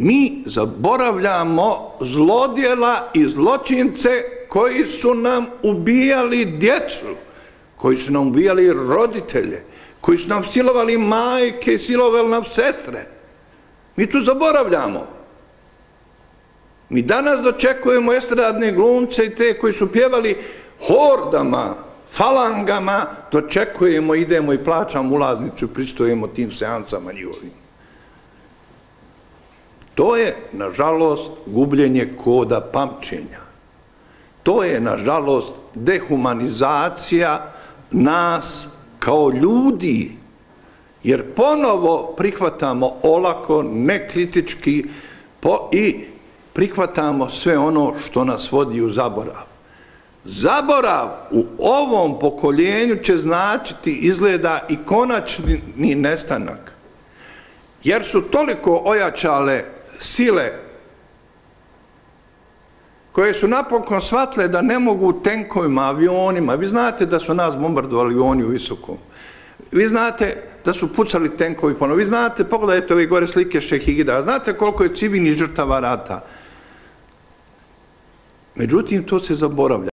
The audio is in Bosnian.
mi zaboravljamo zlodjela i zločince koji su nam ubijali djecu, koji su nam ubijali roditelje, koji su nam silovali majke i silovali nam sestre. Mi tu zaboravljamo. Mi danas dočekujemo estradne glumce i te koji su pjevali hordama, falangama, dočekujemo, idemo i plaćamo ulaznicu, pristojemo tim seansama njihovim. To je, nažalost, gubljenje koda pamćenja. To je, nažalost, dehumanizacija nas kao ljudi, jer ponovo prihvatamo olako, nekritički po, i prihvatamo sve ono što nas vodi u zaborav. Zaborav u ovom pokoljenju će značiti izgleda i konačni nestanak. Jer su toliko ojačale sile koje su napokon shvatile da ne mogu tenkovima, avionima. Vi znate da su nas bombardovali avioni u visokom. Vi znate da su pucali tenkovi ponovno. Vi znate, pogledajte ove gore slike Šehigida. Znate koliko je civilnih žrtava rata. Međutim, to se zaboravlja.